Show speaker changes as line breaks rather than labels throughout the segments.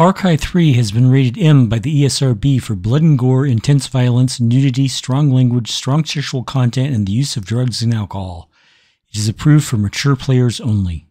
Far Cry 3 has been rated M by the ESRB for blood and gore, intense violence, nudity, strong language, strong sexual content, and the use of drugs and alcohol. It is approved for mature players only.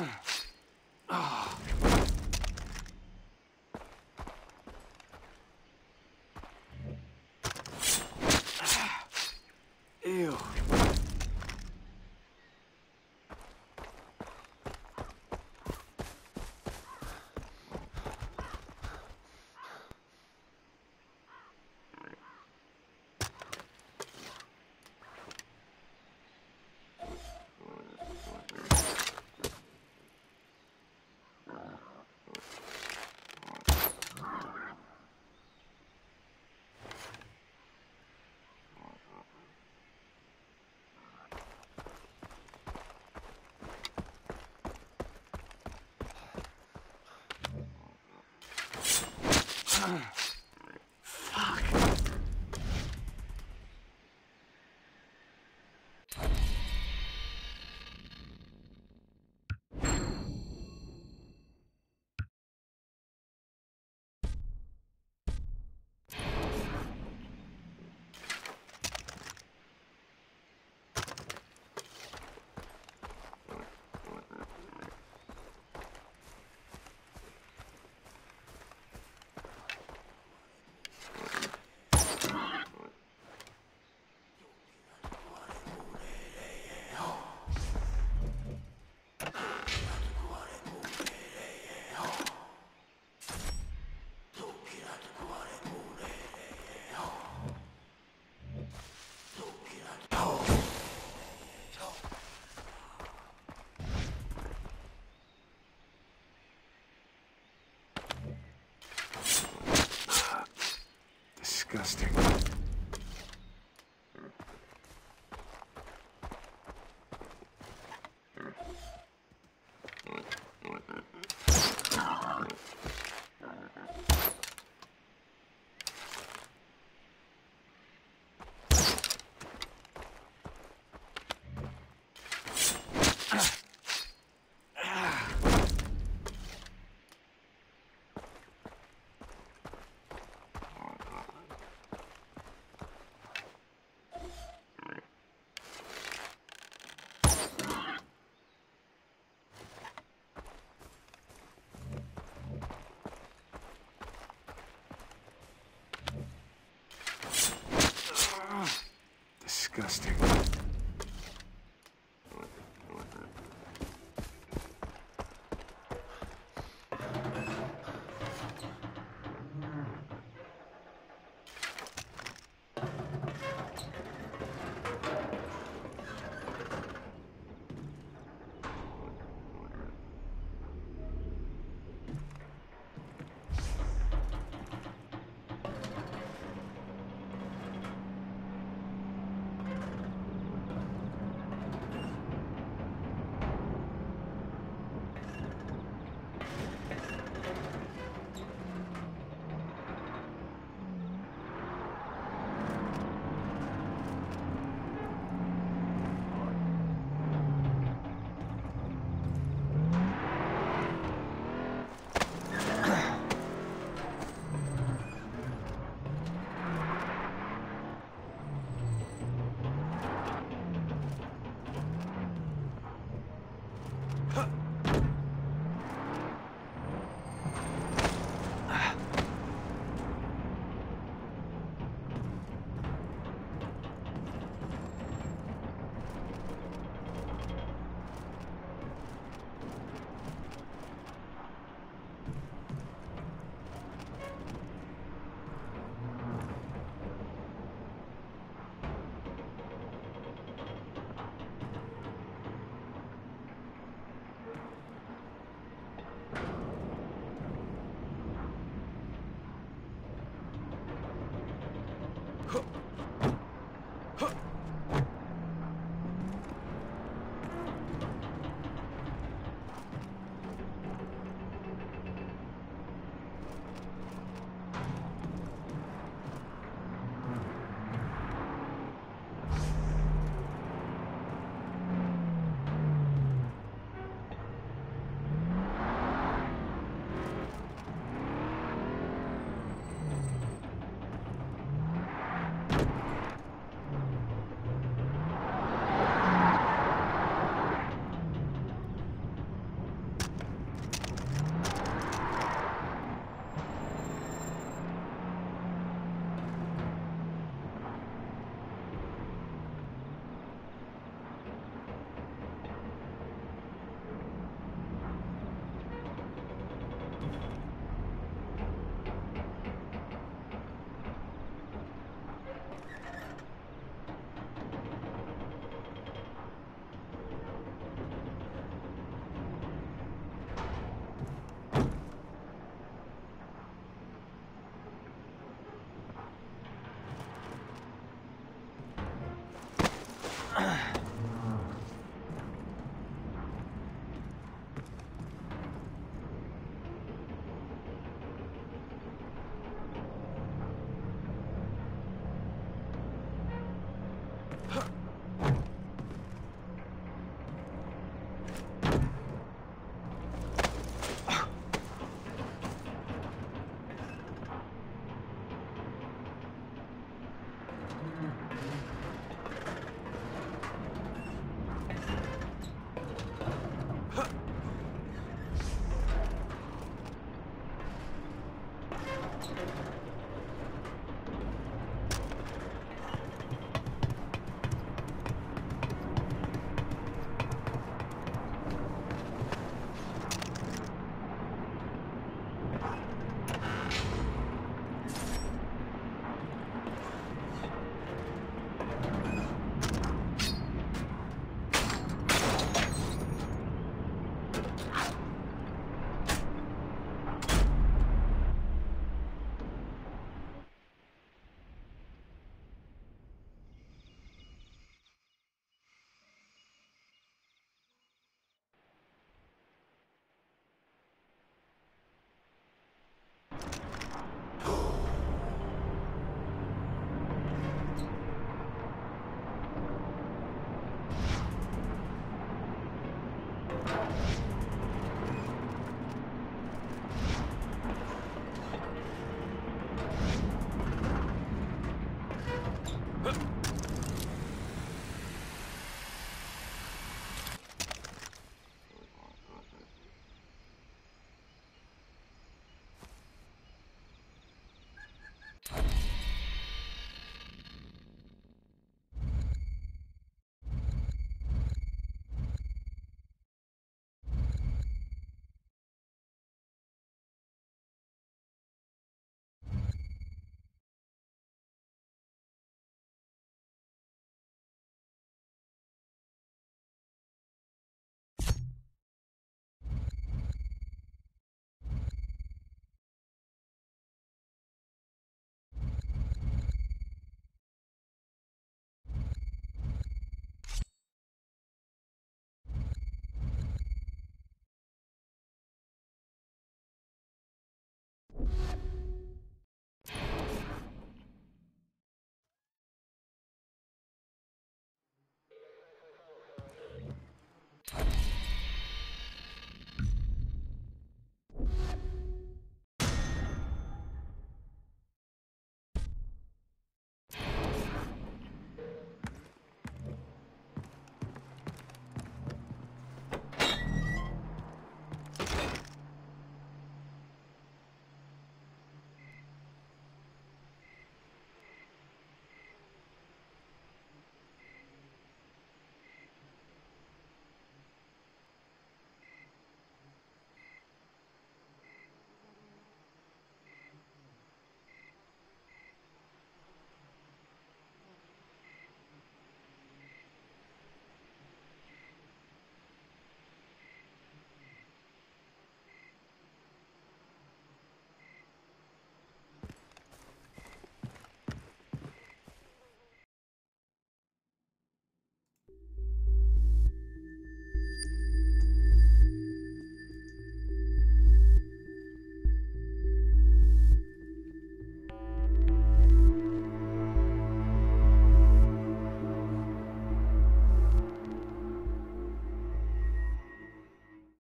Mm-hmm. Disgusting.